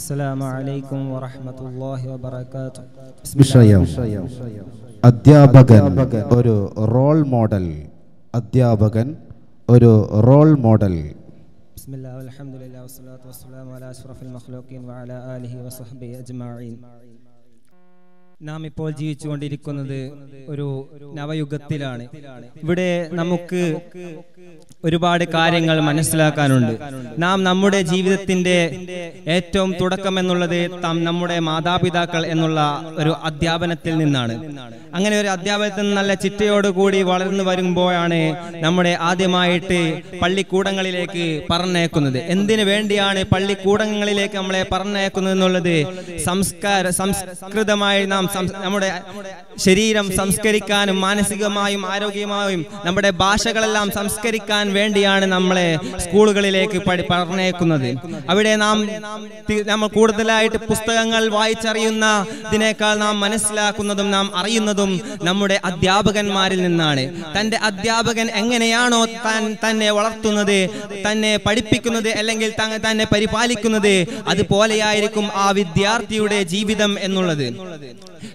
السلام عليكم ورحمة الله وبركاته بسم വിഷയം അധ്യാപകൻ ഒരു റോൾ മോഡൽ അധ്യാപകൻ ഒരു റോൾ മോഡൽ بسم الله والحمد لله والصلاة والسلام على أشرف المخلوقين وعلى آله وصحبه أجمعين നാം ഇപ്പോൾ ജീവിച്ചുകൊണ്ടിരിക്കുന്നത് ഒരു നവയുഗത്തിലാണ്. ഇവിടെ നമുക്ക് ഒരുപാട് കാര്യങ്ങൾ മനസ്സിലാക്കാനുണ്ട്. നാം നമ്മുടെ ജീവിതത്തിന്റെ ഏറ്റവും തുടക്കം എന്നുള്ളത് താം നമ്മുടെ മാതാപിതാക്കൾ എന്നുള്ള ഒരു അധ്യാപനത്തിൽ നിന്നാണ്. അങ്ങനെ ഒരു അധ്യാപനത്തിൽ നല്ല ചിട്ടയോടുകൂടി വളർന്നു വരുമ്പോഴാണ് നമ്മുടെ ആദ്യമായിട്ട് പള്ളിക്കൂടങ്ങളിലേക്ക് പറഞ്ഞേക്കുന്നത് എന്തിനു വേണ്ടിയാണ് പള്ളിക്കൂടങ്ങളിലേക്ക് നമ്മളെ പറഞ്ഞേക്കുന്നത് എന്നുള്ളത് സംസ്കാര സംസ്കൃതമായി നാം നമ്മുടെ ശരീരം സംസ്കരിക്കാനും മാനസികമായും ആരോഗ്യമായും നമ്മുടെ ഭാഷകളെല്ലാം സംസ്കരിക്കാൻ വേണ്ടിയാണ് നമ്മളെ സ്കൂളുകളിലേക്ക് പഠി- പറഞ്ഞേക്കുന്നത്. അവിടെ നാം നമ്മൾ കൂടുതലായിട്ട് പുസ്തകങ്ങൾ വായിച്ചറിയുന്നതിനേക്കാൾ നാം മനസ്സിലാക്കുന്നതും നാം അറിയുന്നതും നമ്മുടെ അധ്യാപകന്മാരിൽ നിന്നാണ്. തന്റെ അധ്യാപകൻ എങ്ങനെയാണോ താൻ തന്നെ വളർത്തുന്നത് തന്നെ പഠിപ്പിക്കുന്നത് അല്ലെങ്കിൽ തന്നെ പരിപാലിക്കുന്നത് അതുപോലെയായിരിക്കും ആ വിദ്യാർത്ഥിയുടെ ജീവിതം എന്നുള്ളത്.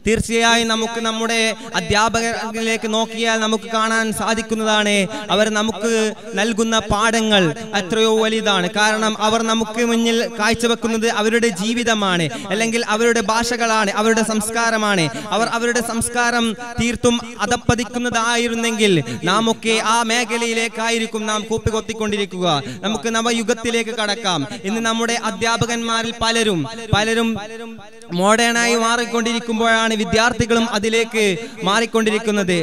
തീർച്ചയായും നമുക്ക് നമ്മുടെ അധ്യാപകരിലേക്ക് നോക്കിയാൽ നമുക്ക് കാണാൻ സാധിക്കുന്നതാണ്. അവർ നമുക്ക് നൽകുന്ന പാഠങ്ങൾ എത്രയോ വലുതാണ്. കാരണം അവർ നമുക്ക് മുന്നിൽ കാഴ്ചവെക്കുന്നത് അവരുടെ ജീവിതമാണ്. അല്ലെങ്കിൽ അവരുടെ ഭാഷകളാണ് അവരുടെ സംസ്കാരമാണ്. അവർ അവരുടെ സംസ്കാരം തീർത്തും അതപ്പതിക്കുന്നതായിരുന്നെങ്കിൽ നാം ഒക്കെ ആ മേഖലയിലേക്കായിരിക്കും നാം കൂപ്പിക്കൊത്തിക്കൊണ്ടിരിക്കുക നമുക്ക് നവയുഗത്തിലേക്ക് കടക്കാം. ഇന്ന് നമ്മുടെ അധ്യാപകന്മാരിൽ പലരും പലരും മോഡേണായി മാറിക്കൊണ്ടിരിക്കുമ്പോഴാണ് വിദ്യാർത്ഥികളും അതിലേക്ക് മാറിക്കൊണ്ടിരിക്കുന്നത്.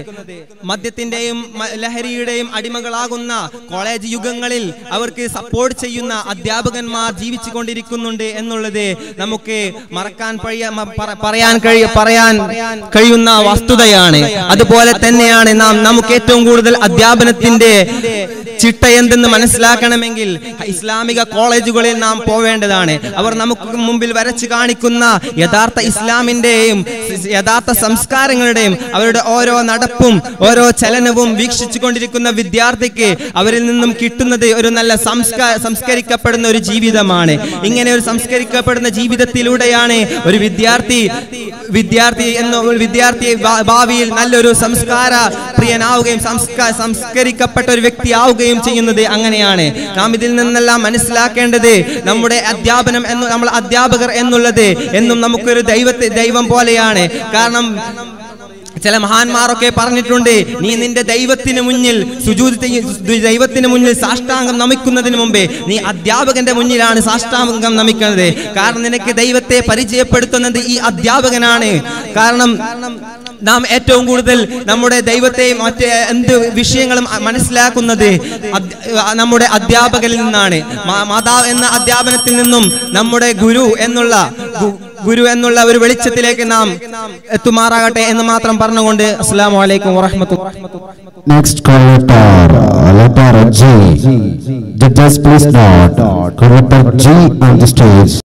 മദ്യത്തിന്റെയും ലഹരിയുടെയും അടിമകളാകുന്ന കോളേജ് യുഗങ്ങളിൽ അവർക്ക് സപ്പോർട്ട് ചെയ്യുന്ന അധ്യാപകന്മാർ ജീവിച്ചു കൊണ്ടിരിക്കുന്നുണ്ട് എന്നുള്ളത് നമുക്ക് മറക്കാൻ പറയാൻ കഴിയ പറയാൻ കഴിയുന്ന വസ്തുതയാണ്. അതുപോലെ തന്നെയാണ് നാം നമുക്ക് ഏറ്റവും കൂടുതൽ അധ്യാപനത്തിന്റെ ചിട്ട എന്തെന്ന് മനസ്സിലാക്കണമെങ്കിൽ ഇസ്ലാമിക കോളേജുകളിൽ നാം പോവേണ്ടതാണ്. അവർ നമുക്ക് മുമ്പിൽ വരച്ചു കാണിക്കുന്ന യഥാർത്ഥ ഇസ്ലാമിന്റെയും യഥാർത്ഥ സംസ്കാരങ്ങളുടെയും അവരുടെ ഓരോ നടപ്പും ഓരോ ചലനവും വീക്ഷിച്ചു കൊണ്ടിരിക്കുന്ന വിദ്യാർത്ഥിക്ക് അവരിൽ നിന്നും കിട്ടുന്നത് ഒരു നല്ല സംസ്കരിക്കപ്പെടുന്ന ഒരു ജീവിതമാണ്. ഇങ്ങനെ ഒരു സംസ്കരിക്കപ്പെടുന്ന ജീവിതത്തിലൂടെയാണ് ഒരു വിദ്യാർത്ഥി വിദ്യാർത്ഥി എന്ന വിദ്യാർത്ഥി ഭാവിയിൽ നല്ലൊരു സംസ്കാര പ്രിയനാവുകയും സംസ്കാര സംസ്കരിക്കപ്പെട്ട ഒരു വ്യക്തി ആവുകയും ചെയ്യുന്നത് അങ്ങനെയാണ്. നാം ഇതിൽ നിന്നെല്ലാം മനസ്സിലാക്കേണ്ടത് നമ്മുടെ അധ്യാപനം എന്ന് നമ്മൾ അധ്യാപകർ എന്നുള്ളത് എന്നും നമുക്കൊരു ദൈവത്തെ ദൈവം പോലെയാണ് കാരണം ചില മഹാന്മാരൊക്കെ പറഞ്ഞിട്ടുണ്ട് നീ നിന്റെ ദൈവത്തിന് മുന്നിൽ ചെയ്യ- ദൈവത്തിന് മുന്നിൽ സാഷ്ടാംഗം നമിക്കുന്നതിന് മുമ്പേ നീ അധ്യാപകന്റെ മുന്നിലാണ് സാഷ്ടാംഗം നമിക്കുന്നത്. കാരണം നിനക്ക് ദൈവത്തെ പരിചയപ്പെടുത്തുന്നത് ഈ അധ്യാപകനാണ്. കാരണം നാം ഏറ്റവും കൂടുതൽ നമ്മുടെ ദൈവത്തെയും മറ്റ് എന്ത് വിഷയങ്ങളും മനസ്സിലാക്കുന്നത് നമ്മുടെ അധ്യാപകരിൽ നിന്നാണ്. മാതാവ് എന്ന അധ്യാപനത്തിൽ നിന്നും നമ്മുടെ ഗുരു എന്നുള്ള ഗുരു എന്നുള്ള ഒരു വെളിച്ചത്തിലേക്ക് നാം എത്തുമാറാകട്ടെ എന്ന് മാത്രം പറഞ്ഞുകൊണ്ട് അസ്സാം വലൈക്കും വാഹമത്തുള്ള